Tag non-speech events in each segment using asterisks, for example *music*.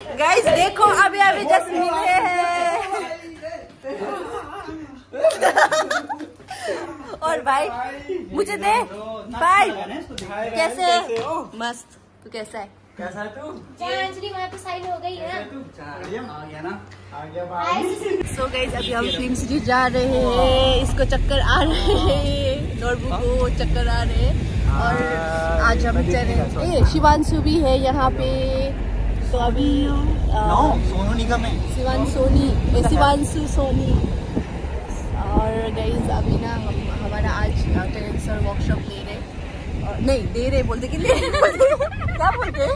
Guys देखो अभी अभी जस्ट मिले हैं। और भाई मुझे दे। भाई कैसे मस्त। तू कैसा है? कैसा है तू? जहाँ अंजलि वहाँ पे साइन हो गई है। आ गया ना। आ गया सो गाइस अभी हम फ़िल्म सिटी जा रहे हैं। इसको चक्कर आ रहे हैं। नोटबुक को चक्कर आ रहे हैं। और आज हम चले ए शिवांशु भी है यहाँ पे। तो अभी नो सोनू निगम है। शिवान सोनी ए, सोनी। और गाइस अभी ना हम हमारा आज टेंसर वर्कशॉप ले रहे और नहीं दे रहे बोलते कि ले क्या बोलते?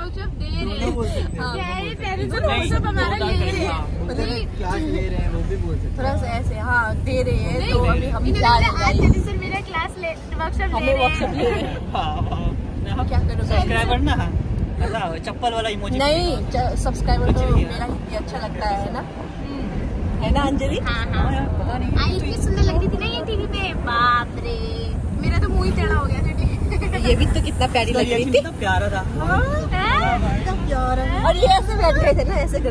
वर्कशॉप दे रहे। हाँ। टेंसर वर्कशॉप हमारा ले रहे। मतलब क्या ले रहे हैं वो भी बोल सकते थोड़ा सा ऐसे हाँ दे रहे हैं तो अभी हम जा रहे हैं। सर मेरा क्लास ले वर्कशॉप ले रहे हैं। *laughs* क्या करोगे? सब्सक्राइबर ना? चप्पल वाला इमोजी नहीं सब्सक्राइबर तो मेरा ही अच्छा लगता है ना? है ना अंजलि? हाँ हाँ। पता नहीं। आई इतनी सुंदर लग रही थी ना ये टीवी पे। बाप रे। मेरा तो मुँह ही टेढ़ा हो गया था ये भी तो कितना प्यारी लग रही थी। प्यारा था। और ये ऐसे बैठ गए थे ना ऐसे कर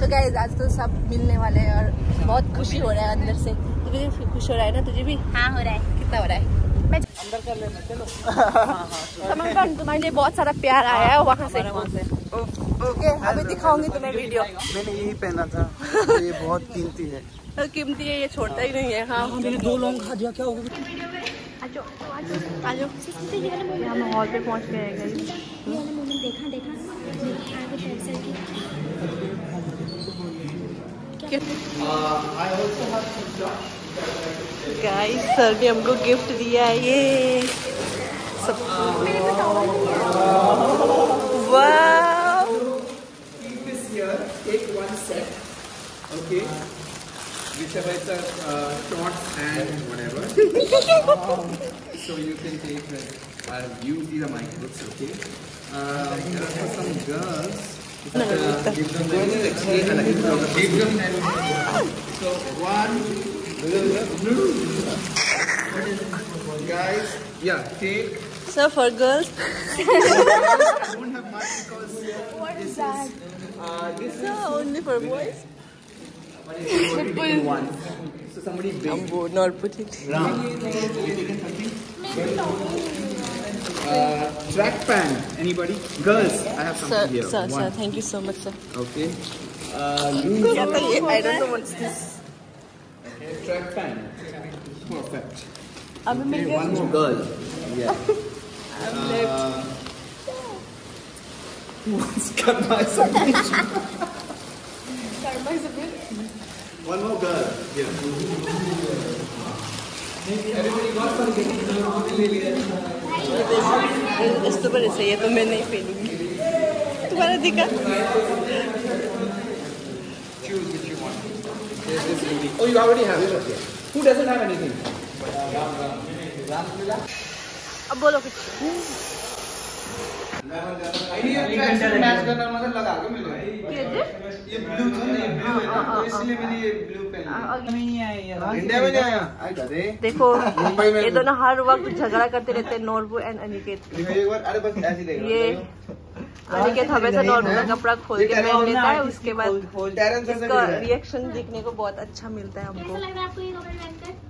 तो क्या तो आज तो सब मिलने वाले हैं और बहुत खुशी हो रहा है अंदर से। तुझे भी खुश हो रहा है ना तुझे भी? हाँ हो रहा है। कितना हो रहा है? अंदर कर लेना चलो तुम्हारे लिए बहुत सारा प्यार आया है वहाँ से। ओके अभी दिखाऊँगी तुम्हें वीडियो। मैंने यही पहना था। *laughs* ये बहुत कीमती है। तो कीमती है ये छोड़ता ही नहीं है हाँ। मैंने दो लोग खा दिया क्या होगा? आ जाओ हम हॉल पे पहुँच गए हैं guys। ये वाला मोमेंट देखा देखा आगे टेंसर की गाइस सर ने हमको गिफ्ट दिया है ये सब okay whichever it's a uh, shorts and whatever so you can take uh, uh, use these are my okay uh, there are some girls uh, give them the give them so one Guys, yeah. So for girls. I won't have much because. That? Uh, this is only for boys. one. So somebody big. I'm not put it. Ram. Uh, track pant. Anybody? Girls, I have something sir, here. Sir, one. sir, thank you so much, sir. Okay. Uh, I don't know what's this. track pan. Perfect. अभी मिल Okay, गया one more girl. Yeah. *laughs* I'm left. *laughs* What's got my submission? One more girl. Yeah. इसके ऊपर ऐसे ये तो मैं नहीं पहनूंगी तुम्हारा दिखा you already have it. Okay. Who doesn't have anything? अब बोलो कुछ? ये ब्लू ब्लू है इसलिए मैंने ये ब्लू पहन इंडिया में नहीं आया देखो मुंबई में ये दोनों हर वक्त झगड़ा करते रहते हैं नोरबू एंड अनिकेत एक बार अरे बस ऐसे ये अनिकेत हमेशा नोरबू का कपड़ा खोल के पहन लेता है उसके बाद इसका रिएक्शन देखने को बहुत अच्छा मिलता है हमको।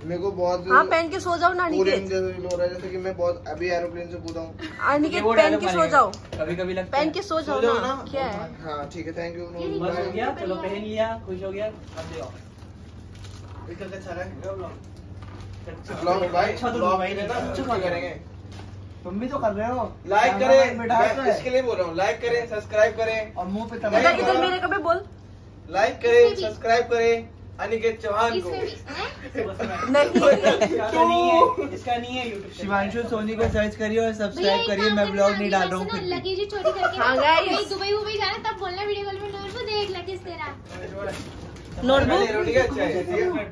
मेरे को बहुत हाँ पहन के सो जाओ ना अनिकेत। जैसे फील रहा जैसे कि मैं बहुत अभी एरोप्लेन से कूदा हूँ। अनिकेत पहन के सो जाओ। कभी कभी पहन के सो जाओ ना ना। क्या है? हाँ ठीक है थैंक यू बस हो गया चलो पहन लिया खुश हो गया अब जाओ अच्छा रहा है। ब्लॉग भाई अच्छा तो ब्लॉग भाई अच्छा करेंगे। तुम भी तो कर रहे हो। लाइक करें। मैं इसके लिए बोल रहा हूँ। लाइक करें सब्सक्राइब करें। और मुँह पे नहीं, तमाम इधर मेरे कभी बोल। लाइक करें सब्सक्राइब करें। अनिकेत चौहान को। हैं? नहीं। *laughs* इसका नहीं है। इसका नहीं है यूट्यूब शिवांशु सोनी को सर्च करिए और सब्सक्राइब करिए। मैं ब्लॉग नहीं डाल रहा हूँ। लगेज ही चोरी करके हाँ, guys। कहीं दुबई जाना तब बोलना वीडियो कॉल में नोट देख लगेज तेरा। नोटबुक? ठीक है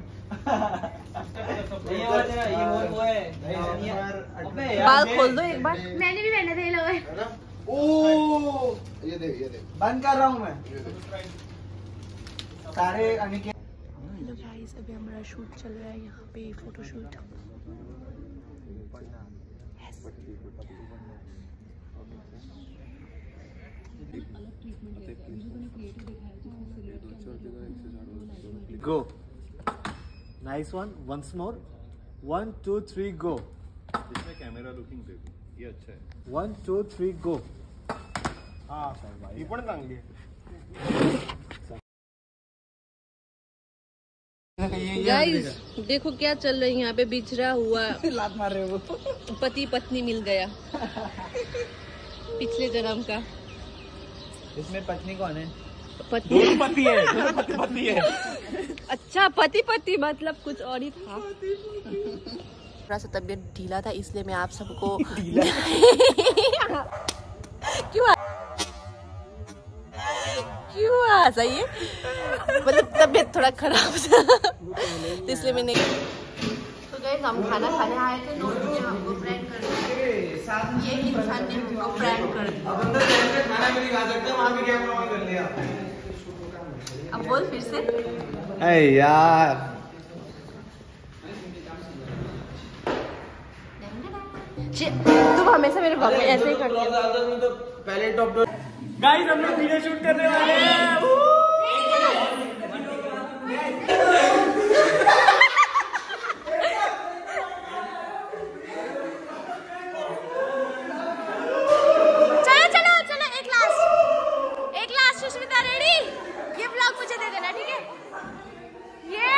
बाल खोल दो एक बार। मैंने भी पहना था ये लोग ओ! ये देख ये देख बंद कर रहा हूँ मैं। सारे अनिकेत हेलो गाइस अभी हमारा शूट चल रहा है यहाँ पे photo shoot Nice one. Once more. One, two, three, go. इसमें कैमरा लुकिंग देखो ये अच्छा है। One, two, three, go. हाँ। भाई ही। पण चांगली गाइस देखो क्या चल रही है यहाँ पे। बिछड़ा हुआ *laughs* लात मार रहे हो। पति पत्नी मिल गया। *laughs* पिछले जन्म का। इसमें पत्नी कौन है? पति पति है पति पति है। अच्छा पति पति मतलब कुछ और ही था। थोड़ा सा तबीयत ढीला था इसलिए मैं आप सबको *laughs* क्यों आ- क्यों आ सही है? मतलब तबीयत थोड़ा खराब था। *laughs* तो इसलिए मैंने तो गए हम खाना खाने आए थे नोट ने हमको प्रैंक कर दिया ये इंसान ने हमको प्रैंक कर दिया। अब अंदर बैठ के खाना भी नहीं खा सकते वहाँ भी कैमरा ऑन कर लिया अब बोल फिर से। अरे यार। तुम हमेशा मेरे ब्लॉग में ऐसे ही करते हो। तो पहले टॉप टॉप गाइस हम लोग वीडियो शूट करने वाले हैं चलो चलो चलो एक लास्ट एक लास्ट सुष्मिता रेडी ये ब्लॉग मुझे दे देना ठीक है ये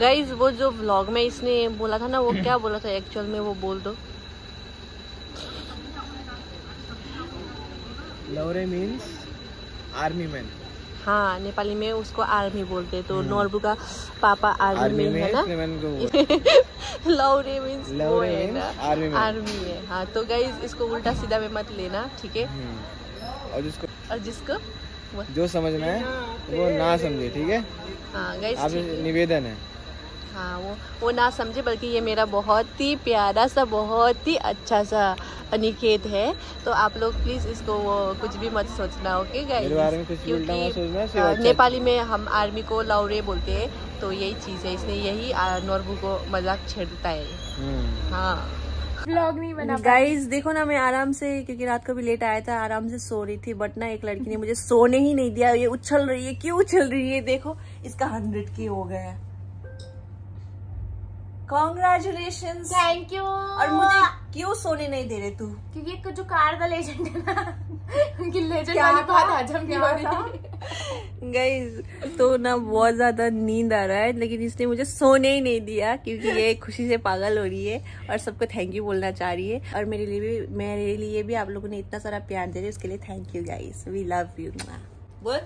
गाइज़ वो जो व्लॉग में इसने बोला था ना वो क्या बोला था एक्चुअल में वो बोल दो। लवरे मीन्स आर्मी मैन हाँ नेपाली में उसको आर्मी बोलते हैं तो नॉर्बू का पापा आर्मी में है ना? लौरे मीन्स वो है। ना? army में। आर्मी है हाँ तो गाइज़ इसको उल्टा सीधा में मत लेना ठीक है? और जिसको और जिसको जो समझना है वो ना समझे ठीक है? हाँ गाइज़ निवेदन है। हाँ वो वो ना समझे बल्कि ये मेरा बहुत ही प्यारा सा बहुत ही अच्छा सा अनिकेत है। तो आप लोग प्लीज़ इसको वो कुछ भी मत सोचना ओके गाइस मेरे बारे में कुछ भी उल्टा मत सोचना, सिर्फ़ अ, अच्छा- नेपाली में हम आर्मी को लौरे बोलते हैं तो यही चीज़ है इसने यही नॉर्बू को मज़ाक छेड़ता है। हम्म। हाँ। ब्लॉग नहीं बना गाइस देखो ना मैं आराम से क्योंकि रात को भी लेट आया था आराम से सो रही थी बट ना एक लड़की ने मुझे सोने ही नहीं दिया। ये उछल रही है क्यों उछल रही है? देखो इसका हंड्रेड के हो गया कॉन्ग्रेचुलेशन थैंक यू और मुझे क्यों सोने नहीं दे रहे तू? क्योंकि जो कार का लेजेंड है ना उनकी लेजेंड क्या वाली? बात हजम नहीं हो रही गाइज़ तो ना बहुत ज़्यादा नींद आ रहा है लेकिन इसने मुझे सोने ही नहीं दिया क्योंकि ये *laughs* खुशी से पागल हो रही है और सबको थैंक यू बोलना चाह रही है। और मेरे लिए भी मेरे लिए भी आप लोगों ने इतना सारा प्यार दे रहे उसके लिए thank you guys we love you बोल।